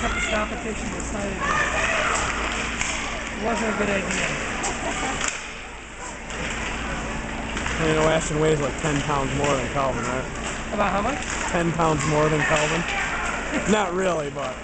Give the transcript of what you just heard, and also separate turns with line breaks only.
pick up stop competition decided it wasn't a good idea.
You know, Ashton weighs like 10 pounds more than Calvin, right?
About how much?
10 pounds more than Calvin. Not really, but